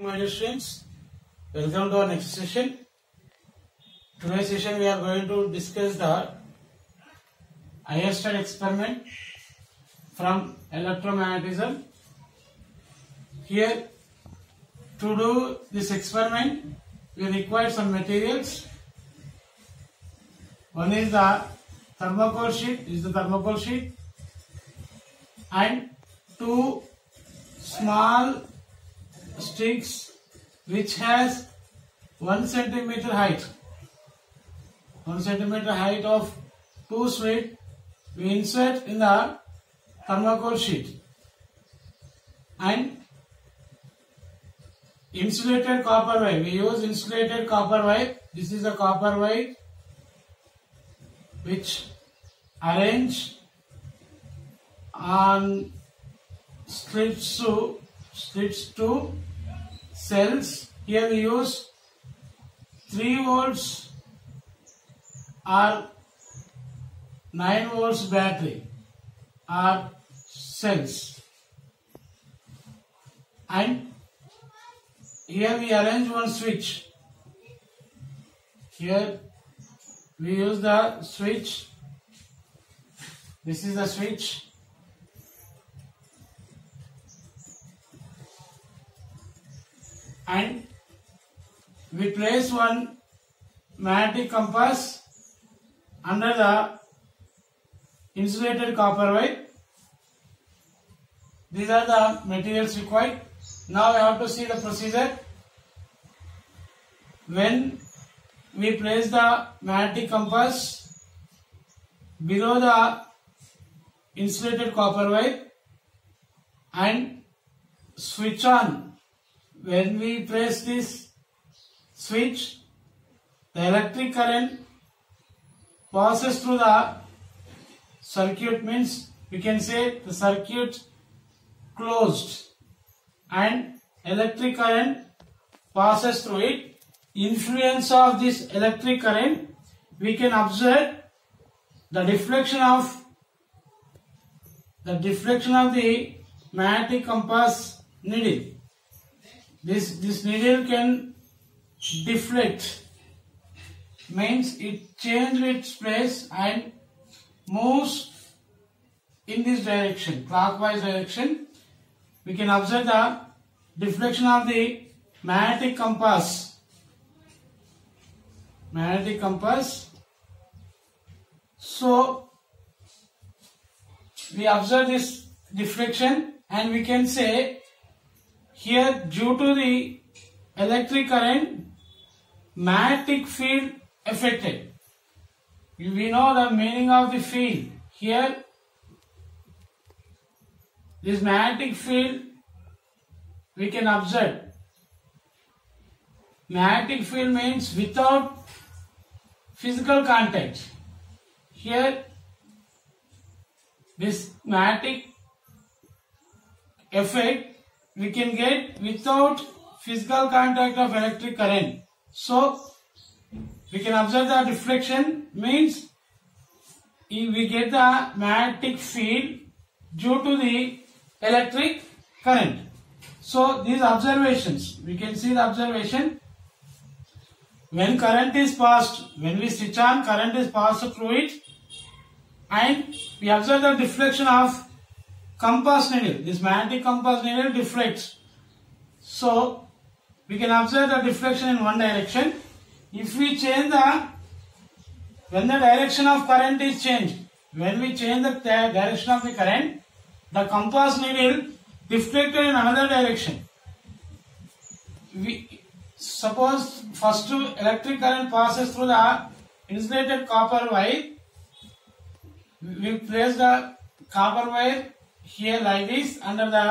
My dear students, welcome to our next session. Today's session we are going to discuss the Oersted experiment from electromagnetism. Here, to do this experiment, we require some materials. One is the thermocol sheet, is the thermocol sheet, and two small sticks which has 1 centimeter height. 1 centimeter height of 2 slit we insert in the thermocol sheet. And insulated copper wire. We use insulated copper wire. This is a copper wire which arrange on strips to slits to cells here we use 3 volts or 9 volts battery or cells. And here we arrange one switch. Here we use the switch. This is the switch and we place one magnetic compass under the insulated copper wire. These are the materials required. Now I have to see the procedure. When we place the magnetic compass below the insulated copper wire and switch on when we press this switch, the electric current passes through the circuit means we can say the circuit closed and electric current passes through it. Influence of this electric current we can observe the deflection of the deflection of the magnetic compass needle this this needle can deflect. Means it changes its place and moves in this direction clockwise direction. We can observe the deflection of the magnetic compass. Magnetic compass. So we observe this deflection and we can say here due to the electric current magnetic field affected. We know the meaning of the field. Here this magnetic field we can observe. Magnetic field means without physical contact. Here this magnetic effect we can get without physical contact of electric current. So, we can observe the deflection means we get the magnetic field due to the electric current. So, these observations, we can see the observation when current is passed, when we switch on, current is passed through it and we observe the deflection of compass needle. This magnetic compass needle deflects. So, we can observe the deflection in one direction. If we change the, when the direction of current is changed, when we change the direction of the current, the compass needle deflected in another direction. We, suppose first electric current passes through the insulated copper wire. We place the copper wire here like this under the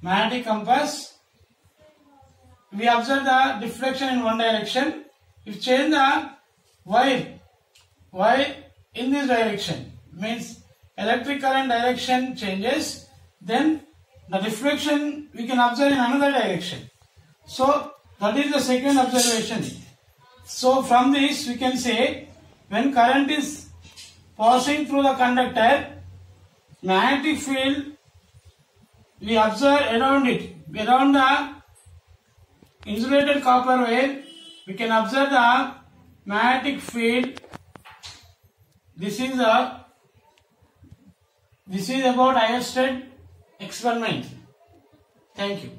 magnetic compass we observe the deflection in one direction. If change the wire wire in this direction means electric current direction changes then the deflection we can observe in another direction. So that is the second observation. So from this we can say when current is passing through the conductor magnetic field we observe around it, around the insulated copper wire, we can observe the magnetic field. This is a this is about Oersted experiment. Thank you.